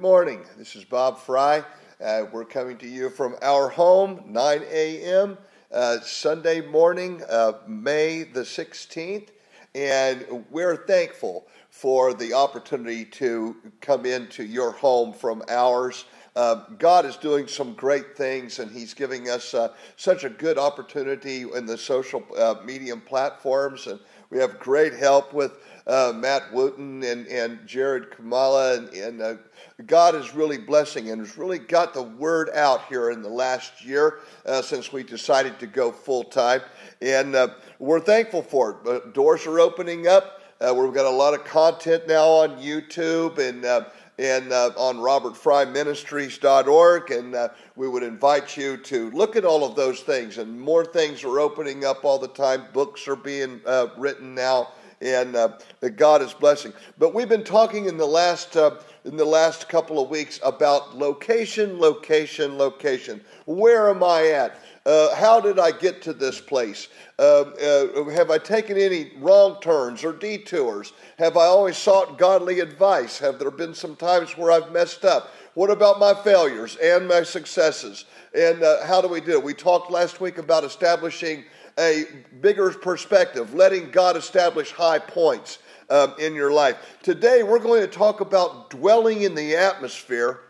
morning. This is Bob Fry. Uh, we're coming to you from our home, 9 a.m. Uh, Sunday morning, uh, May the 16th, and we're thankful for the opportunity to come into your home from ours. Uh, God is doing some great things, and He's giving us uh, such a good opportunity in the social uh, medium platforms, and we have great help with uh, Matt Wooten and, and Jared Kamala, and, and uh, God is really blessing and has really got the word out here in the last year uh, since we decided to go full time. And uh, we're thankful for it. But doors are opening up. Uh, we've got a lot of content now on YouTube and uh, and uh, on robertfryministries.org. And uh, we would invite you to look at all of those things. And more things are opening up all the time. Books are being uh, written now, and uh, that God is blessing. But we've been talking in the last uh, in the last couple of weeks about location, location, location. Where am I at? Uh, how did I get to this place? Uh, uh, have I taken any wrong turns or detours? Have I always sought godly advice? Have there been some times where I've messed up? What about my failures and my successes? And uh, how do we do it? We talked last week about establishing a bigger perspective, letting God establish high points um, in your life. Today, we're going to talk about dwelling in the atmosphere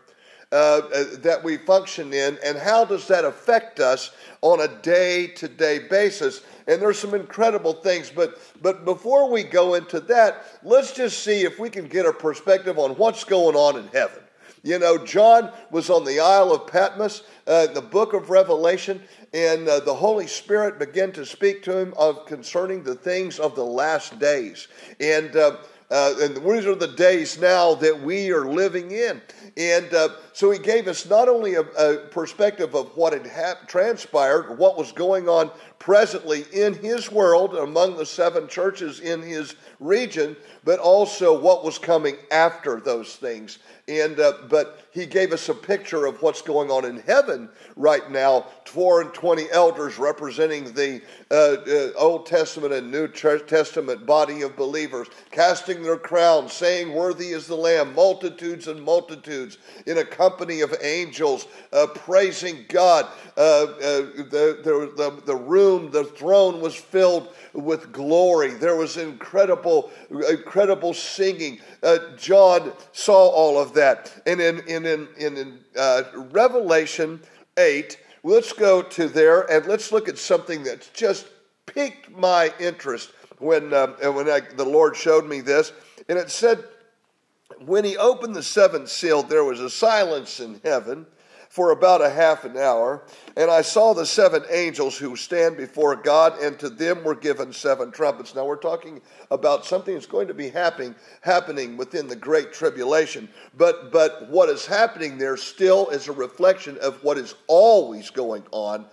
uh, uh, that we function in and how does that affect us on a day to day basis. And there's some incredible things, but, but before we go into that, let's just see if we can get a perspective on what's going on in heaven. You know, John was on the Isle of Patmos, uh, the book of Revelation, and uh, the Holy Spirit began to speak to him of concerning the things of the last days. And uh, uh, and these are the days now that we are living in. And uh, so he gave us not only a, a perspective of what had transpired, what was going on presently in his world among the seven churches in his region, but also what was coming after those things. And uh, but he gave us a picture of what's going on in heaven right now. Four and twenty elders representing the uh, uh, Old Testament and New Testament body of believers, casting their crowns, saying, "Worthy is the Lamb." Multitudes and multitudes in a company of angels uh, praising God. Uh, uh, the, the, the, the room, the throne was filled with glory. There was incredible, incredible singing. Uh, John saw all of that. And in, in, in, in uh, Revelation 8, let's go to there and let's look at something that's just piqued my interest when, um, when I, the Lord showed me this. And it said, when he opened the seventh seal, there was a silence in heaven for about a half an hour. And I saw the seven angels who stand before God, and to them were given seven trumpets. Now we're talking about something that's going to be happening happening within the great tribulation. But but what is happening there still is a reflection of what is always going on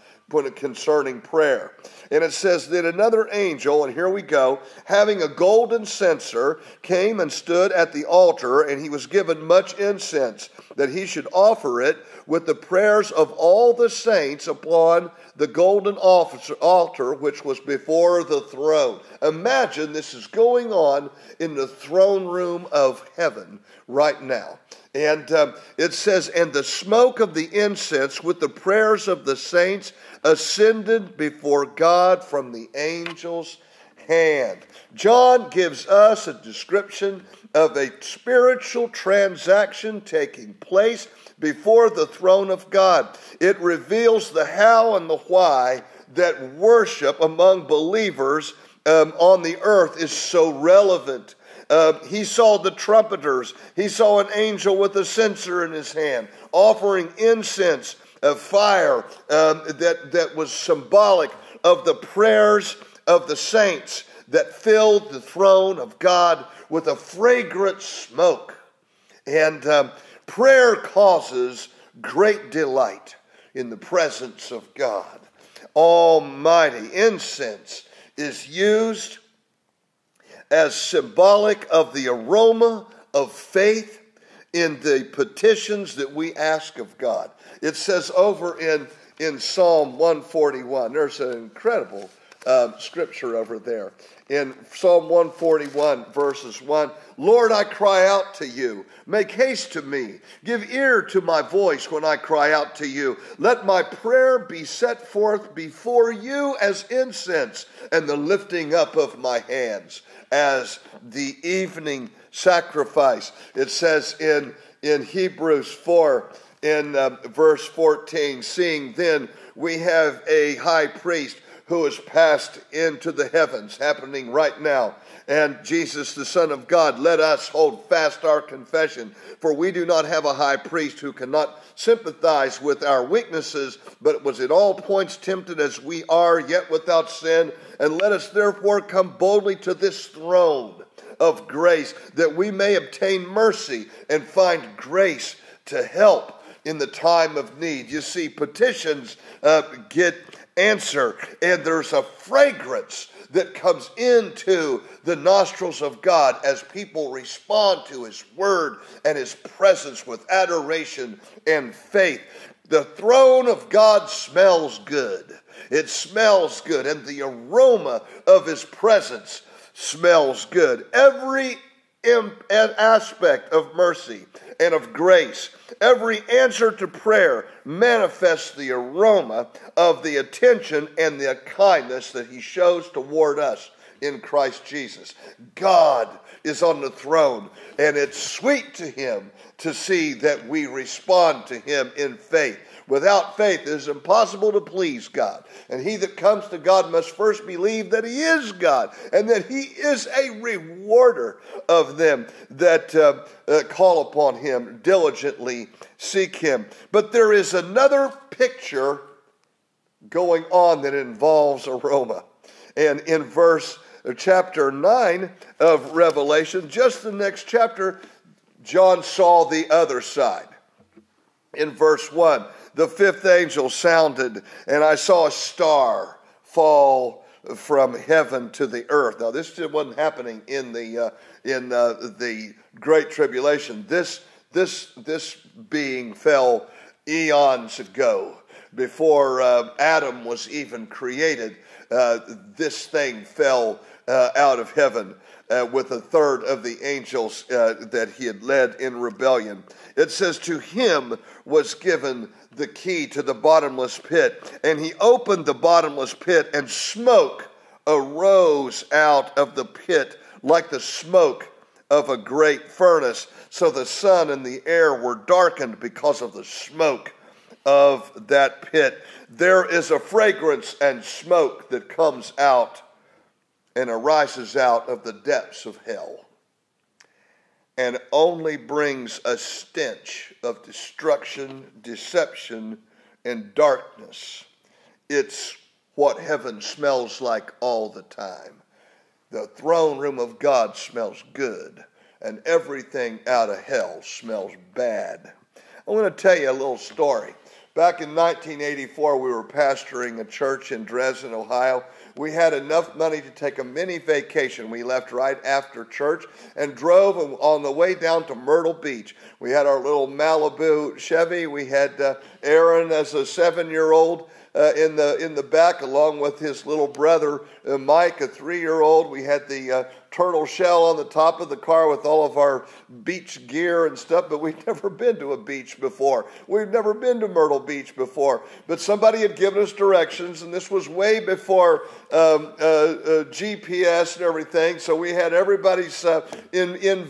concerning prayer. And it says that another angel, and here we go, having a golden censer, came and stood at the altar, and he was given much incense, that he should offer it with the prayers of all the saints upon the golden altar which was before the throne. Imagine this is going on in the throne room of heaven right now. And um, it says, And the smoke of the incense with the prayers of the saints ascended before God from the angel's hand. John gives us a description of a spiritual transaction taking place before the throne of God. It reveals the how and the why that worship among believers um, on the earth is so relevant. Uh, he saw the trumpeters. He saw an angel with a censer in his hand, offering incense of fire um, that, that was symbolic of the prayers of the saints that filled the throne of God with a fragrant smoke. And um, prayer causes great delight in the presence of God. Almighty incense is used as symbolic of the aroma of faith in the petitions that we ask of God. It says over in, in Psalm 141, there's an incredible uh, scripture over there. In Psalm 141, verses 1 Lord, I cry out to you. Make haste to me. Give ear to my voice when I cry out to you. Let my prayer be set forth before you as incense, and the lifting up of my hands as the evening sacrifice. It says in, in Hebrews 4, in uh, verse 14, seeing then we have a high priest who has passed into the heavens, happening right now. And Jesus, the Son of God, let us hold fast our confession, for we do not have a high priest who cannot sympathize with our weaknesses, but was at all points tempted as we are, yet without sin. And let us therefore come boldly to this throne of grace, that we may obtain mercy and find grace to help in the time of need. You see, petitions uh, get answer, and there's a fragrance that comes into the nostrils of God as people respond to His Word and His presence with adoration and faith. The throne of God smells good. It smells good, and the aroma of His presence smells good. Every aspect of mercy and of grace. Every answer to prayer manifests the aroma of the attention and the kindness that He shows toward us in Christ Jesus. God is on the throne, and it's sweet to Him to see that we respond to Him in faith. Without faith, it is impossible to please God. And he that comes to God must first believe that he is God and that he is a rewarder of them that uh, uh, call upon him, diligently seek him. But there is another picture going on that involves aroma. And in verse chapter 9 of Revelation, just the next chapter, John saw the other side. In verse 1, the fifth angel sounded, and I saw a star fall from heaven to the earth. Now, this wasn't happening in the uh, in uh, the Great Tribulation. This this this being fell eons ago, before uh, Adam was even created. Uh, this thing fell uh, out of heaven. Uh, with a third of the angels that he had led in rebellion. It says, To him was given the key to the bottomless pit. And he opened the bottomless pit, and smoke arose out of the pit like the smoke of a great furnace. So the sun and the air were darkened because of the smoke of that pit. There is a fragrance and smoke that comes out and arises out of the depths of hell and only brings a stench of destruction, deception, and darkness. It's what heaven smells like all the time. The throne room of God smells good, and everything out of hell smells bad. I want to tell you a little story. Back in 1984, we were pastoring a church in Dresden, Ohio we had enough money to take a mini vacation. We left right after church and drove on the way down to Myrtle Beach. We had our little Malibu Chevy. We had uh, Aaron as a seven year old uh, in the in the back, along with his little brother uh, Mike, a three-year-old. We had the uh, turtle shell on the top of the car with all of our beach gear and stuff. But we'd never been to a beach before. We'd never been to Myrtle Beach before. But somebody had given us directions, and this was way before um, uh, uh, GPS and everything. So we had everybody's uh, in in,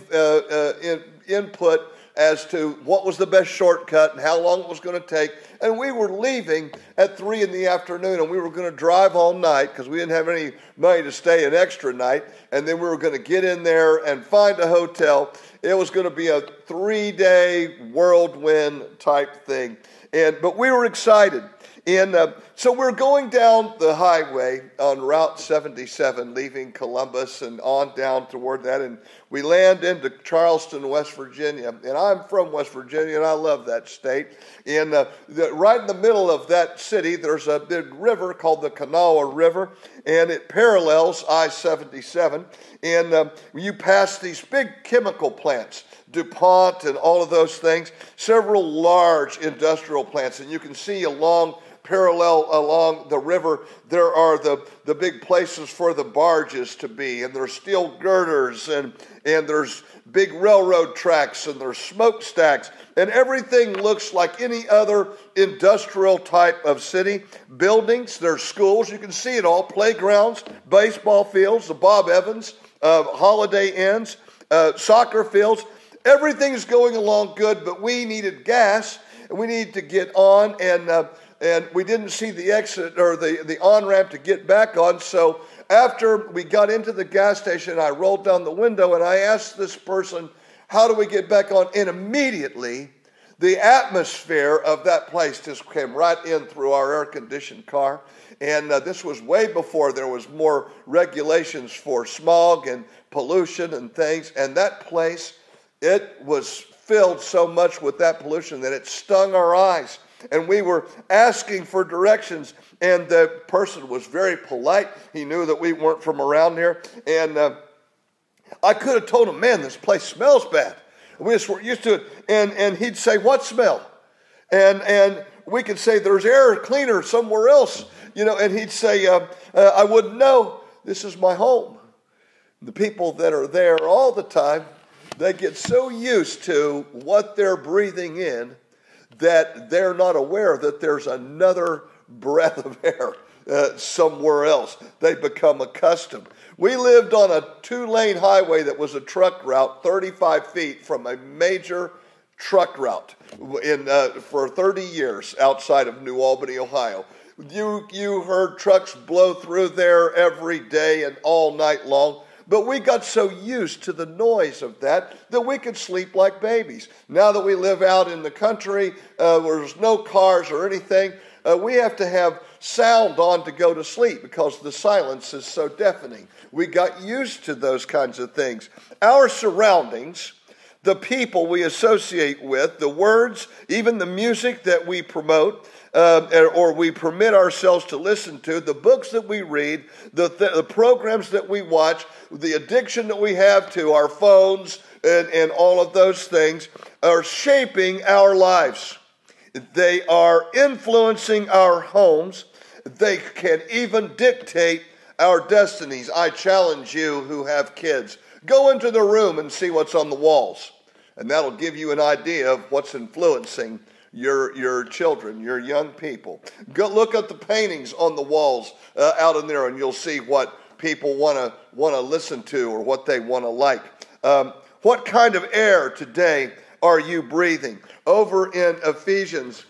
in input as to what was the best shortcut and how long it was going to take. And we were leaving at three in the afternoon, and we were going to drive all night because we didn't have any money to stay an extra night. And then we were going to get in there and find a hotel. It was going to be a three-day whirlwind type thing, and but we were excited. And uh, so we're going down the highway on Route 77, leaving Columbus and on down toward that. And we land into Charleston, West Virginia. And I'm from West Virginia, and I love that state. And uh, the, right in the middle of that city, there's a big river called the Kanawha River, and it parallels I 77. And uh, you pass these big chemical plants. DuPont and all of those things, several large industrial plants, and you can see along parallel along the river, there are the, the big places for the barges to be, and there's steel girders, and, and there's big railroad tracks, and there's smokestacks, and everything looks like any other industrial type of city. Buildings, there's schools, you can see it all, playgrounds, baseball fields, the Bob Evans, uh, Holiday Inns, uh, soccer fields. Everything's going along good, but we needed gas, and we needed to get on, and uh, and we didn't see the exit or the, the on ramp to get back on. So after we got into the gas station, I rolled down the window and I asked this person, How do we get back on? And immediately, the atmosphere of that place just came right in through our air conditioned car. And uh, this was way before there was more regulations for smog and pollution and things. And that place, it was filled so much with that pollution that it stung our eyes and we were asking for directions. And the person was very polite. He knew that we weren't from around here. And uh, I could have told him, man, this place smells bad. We just weren't used to it. And, and he'd say, what smell? And, and we could say, there's air cleaner somewhere else. You know, and he'd say, uh, uh, I wouldn't know. This is my home. The people that are there all the time, they get so used to what they're breathing in that they're not aware that there's another breath of air uh, somewhere else. They become accustomed. We lived on a two lane highway that was a truck route 35 feet from a major truck route in, uh, for 30 years outside of New Albany, Ohio. You, you heard trucks blow through there every day and all night long. But we got so used to the noise of that that we could sleep like babies. Now that we live out in the country uh, where there's no cars or anything, uh, we have to have sound on to go to sleep because the silence is so deafening. We got used to those kinds of things. Our surroundings, the people we associate with, the words, even the music that we promote, uh, or we permit ourselves to listen to, the books that we read, the, th- the programs that we watch, the addiction that we have to our phones and, and all of those things are shaping our lives. They are influencing our homes. They can even dictate our destinies. I challenge you who have kids go into the room and see what's on the walls, and that'll give you an idea of what's influencing your, your children, your young people. Go look at the paintings on the walls uh, out in there, and you'll see what people want to want to listen to or what they want to like. Um, what kind of air today are you breathing? Over in Ephesians,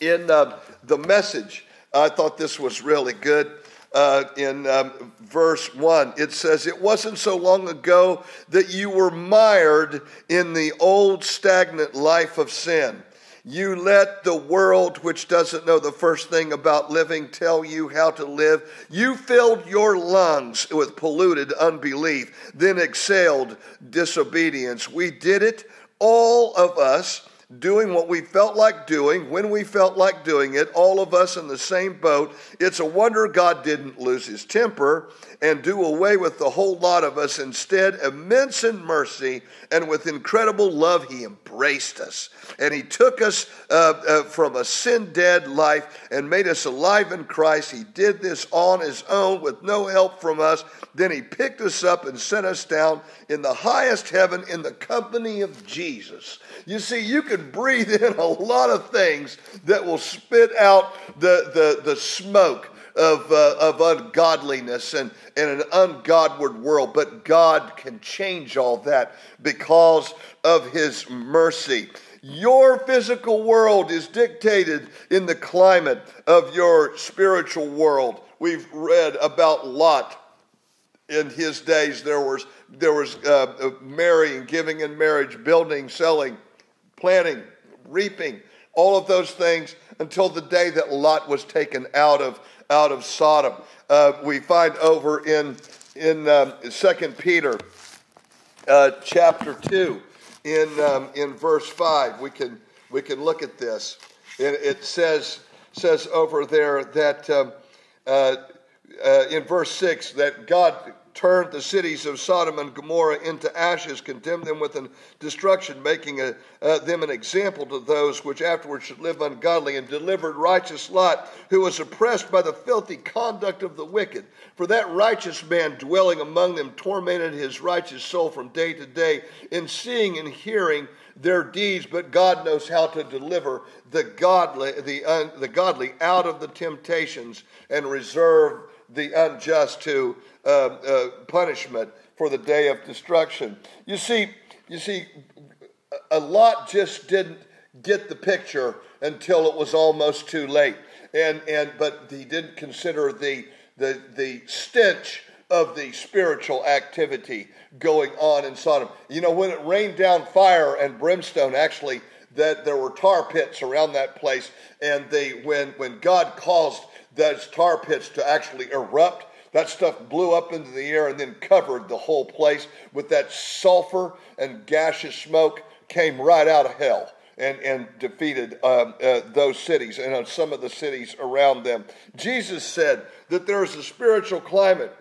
in uh, the message, I thought this was really good. Uh, in um, verse 1, it says, It wasn't so long ago that you were mired in the old stagnant life of sin. You let the world, which doesn't know the first thing about living, tell you how to live. You filled your lungs with polluted unbelief, then exhaled disobedience. We did it, all of us doing what we felt like doing when we felt like doing it, all of us in the same boat. It's a wonder God didn't lose his temper and do away with the whole lot of us. Instead, immense in mercy and with incredible love, he embraced us. And he took us uh, uh, from a sin dead life and made us alive in Christ. He did this on his own with no help from us. Then he picked us up and sent us down in the highest heaven in the company of Jesus. You see, you can breathe in a lot of things that will spit out the, the, the smoke of, uh, of ungodliness and, and an ungodward world, but God can change all that because of His mercy. Your physical world is dictated in the climate of your spiritual world. We've read about Lot in his days. There was, there was uh, marrying, giving in marriage, building, selling, planting, reaping, all of those things until the day that Lot was taken out of, out of Sodom. Uh, we find over in, in um, 2 Peter uh, chapter 2, in, um, in verse 5, we can, we can look at this. It, it says, says over there that um, uh, uh, in verse 6 that God turned the cities of Sodom and Gomorrah into ashes, condemned them with an destruction, making a, uh, them an example to those which afterwards should live ungodly, and delivered righteous Lot, who was oppressed by the filthy conduct of the wicked. For that righteous man dwelling among them tormented his righteous soul from day to day, in seeing and hearing their deeds, but God knows how to deliver the godly, the, un, the godly out of the temptations and reserve the unjust to uh, uh, punishment for the day of destruction. You see, you see, a lot just didn't get the picture until it was almost too late, and and but he didn't consider the the the stench of the spiritual activity going on in Sodom. You know, when it rained down fire and brimstone, actually, that there were tar pits around that place, and they when when God caused those tar pits to actually erupt that stuff blew up into the air and then covered the whole place with that sulfur and gaseous smoke came right out of hell and, and defeated um, uh, those cities and on some of the cities around them. Jesus said that there is a spiritual climate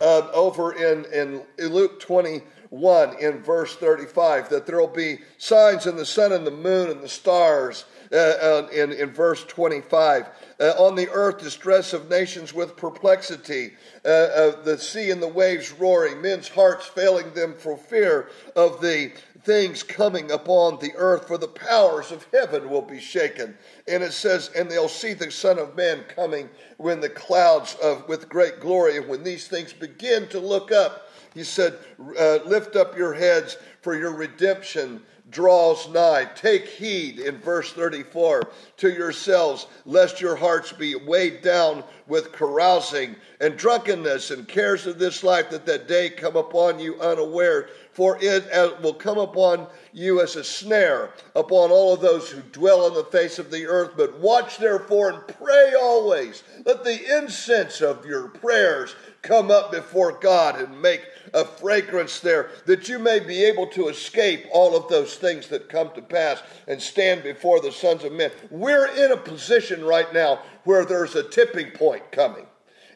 uh, over in, in Luke 21 in verse 35 that there will be signs in the sun and the moon and the stars uh, uh, in, in verse 25. Uh, on the earth, distress of nations with perplexity, uh, the sea and the waves roaring, men's hearts failing them for fear of the things coming upon the earth, for the powers of heaven will be shaken. And it says, and they'll see the Son of Man coming when the clouds of with great glory. And when these things begin to look up, he said, uh, lift up your heads for your redemption draws nigh. Take heed in verse 34 to yourselves, lest your hearts be weighed down with carousing and drunkenness and cares of this life, that that day come upon you unaware. For it will come upon you as a snare upon all of those who dwell on the face of the earth. But watch therefore and pray always. Let the incense of your prayers come up before God and make a fragrance there, that you may be able to escape all of those things that come to pass and stand before the sons of men. We're in a position right now where there's a tipping point coming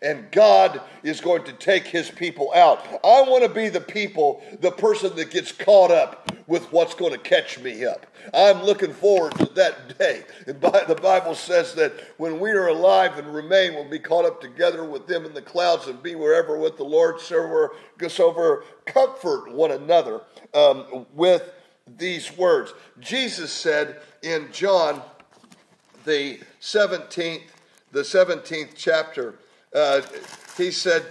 and God is going to take his people out. I want to be the people, the person that gets caught up with what's going to catch me up. I'm looking forward to that day. And the Bible says that when we are alive and remain, we'll be caught up together with them in the clouds and be wherever with the Lord. So we're just over comfort one another um, with these words. Jesus said in John, the 17th, the 17th chapter, uh, he said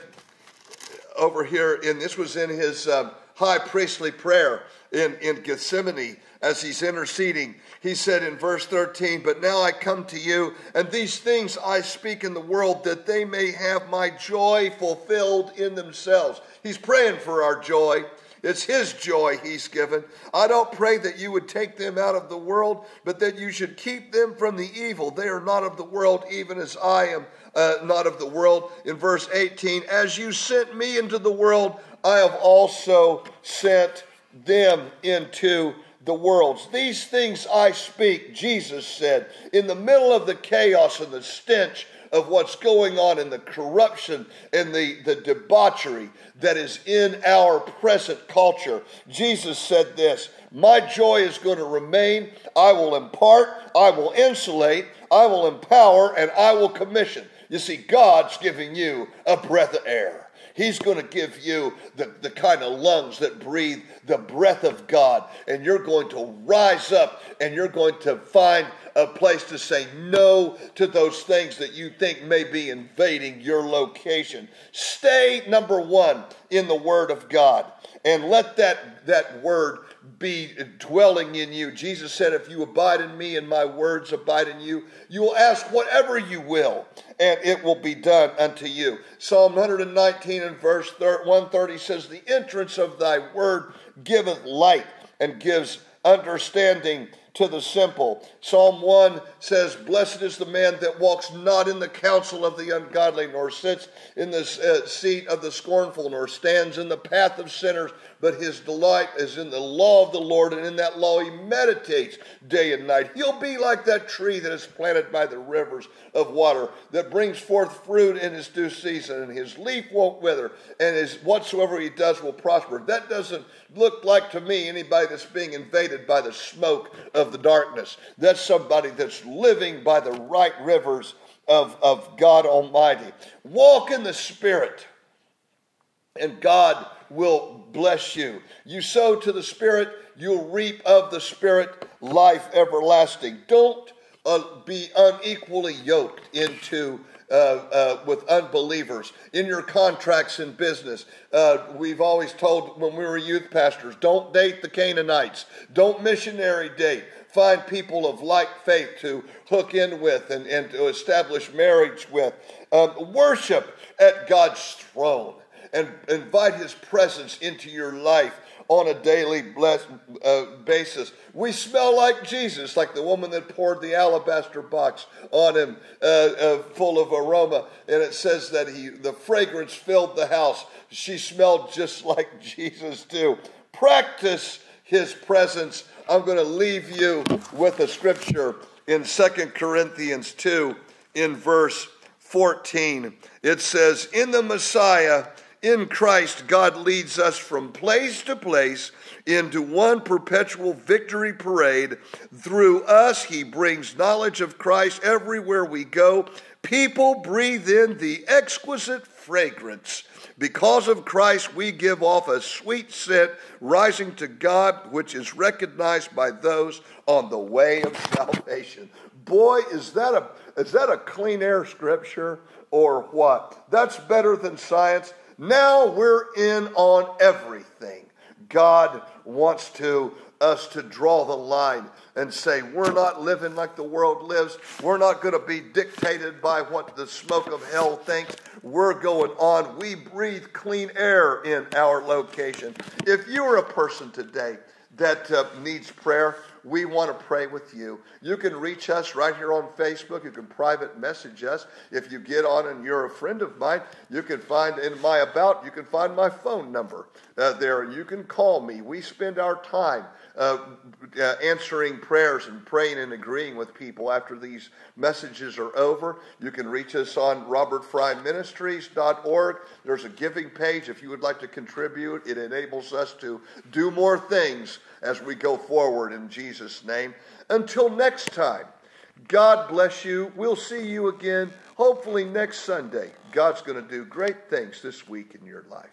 over here, and this was in his um, high priestly prayer in, in Gethsemane as he's interceding. He said in verse 13, But now I come to you, and these things I speak in the world, that they may have my joy fulfilled in themselves. He's praying for our joy. It's His joy He's given. I don't pray that you would take them out of the world, but that you should keep them from the evil. They are not of the world, even as I am uh, not of the world. In verse 18, as you sent me into the world, I have also sent them into the worlds. These things I speak, Jesus said, in the middle of the chaos and the stench of what's going on in the corruption and the, the debauchery that is in our present culture. Jesus said this My joy is going to remain. I will impart, I will insulate, I will empower, and I will commission. You see, God's giving you a breath of air. He's going to give you the, the kind of lungs that breathe the breath of God. And you're going to rise up and you're going to find a place to say no to those things that you think may be invading your location. Stay, number one, in the Word of God and let that, that Word be dwelling in you. Jesus said, If you abide in me and my words abide in you, you will ask whatever you will, and it will be done unto you. Psalm 119 and verse 130 says, The entrance of thy word giveth light and gives understanding to the simple. Psalm 1 says, Blessed is the man that walks not in the counsel of the ungodly, nor sits in the uh, seat of the scornful, nor stands in the path of sinners, but his delight is in the law of the Lord, and in that law he meditates day and night. He'll be like that tree that is planted by the rivers of water, that brings forth fruit in his due season, and his leaf won't wither, and his whatsoever he does will prosper. That doesn't look like to me anybody that's being invaded by the smoke of the darkness. That's somebody that's living by the right rivers of, of God Almighty. Walk in the Spirit, and God will bless you. You sow to the Spirit, you'll reap of the Spirit life everlasting. Don't uh, be unequally yoked into uh, uh, with unbelievers in your contracts in business. Uh, we've always told when we were youth pastors, don't date the Canaanites, don't missionary date. Find people of like faith to hook in with and, and to establish marriage with. Um, worship at God's throne and invite His presence into your life on a daily blessed, uh, basis. We smell like Jesus, like the woman that poured the alabaster box on him, uh, uh, full of aroma. And it says that he, the fragrance filled the house. She smelled just like Jesus too. Practice His presence. I'm going to leave you with a scripture in Second Corinthians 2, in verse 14. It says, In the Messiah, in Christ, God leads us from place to place into one perpetual victory parade. Through us, He brings knowledge of Christ everywhere we go. People breathe in the exquisite fragrance. Because of Christ, we give off a sweet scent rising to God, which is recognized by those on the way of salvation. Boy, is that a, is that a clean air scripture or what? That's better than science. Now we're in on everything. God wants to us to draw the line and say we're not living like the world lives. We're not going to be dictated by what the smoke of hell thinks. We're going on. We breathe clean air in our location. If you're a person today that uh, needs prayer, we want to pray with you. You can reach us right here on Facebook. You can private message us. If you get on and you're a friend of mine, you can find in my about, you can find my phone number uh, there. You can call me. We spend our time uh, uh, answering prayers and praying and agreeing with people after these messages are over. You can reach us on robertfryministries.org. There's a giving page if you would like to contribute. It enables us to do more things as we go forward in Jesus' name. Until next time, God bless you. We'll see you again, hopefully next Sunday. God's going to do great things this week in your life.